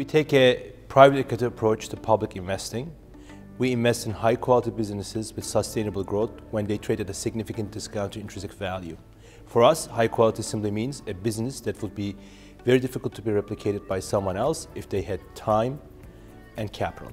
We take a private equity approach to public investing. We invest in high quality businesses with sustainable growth when they trade at a significant discount to intrinsic value. For us, high quality simply means a business that would be very difficult to be replicated by someone else if they had time and capital.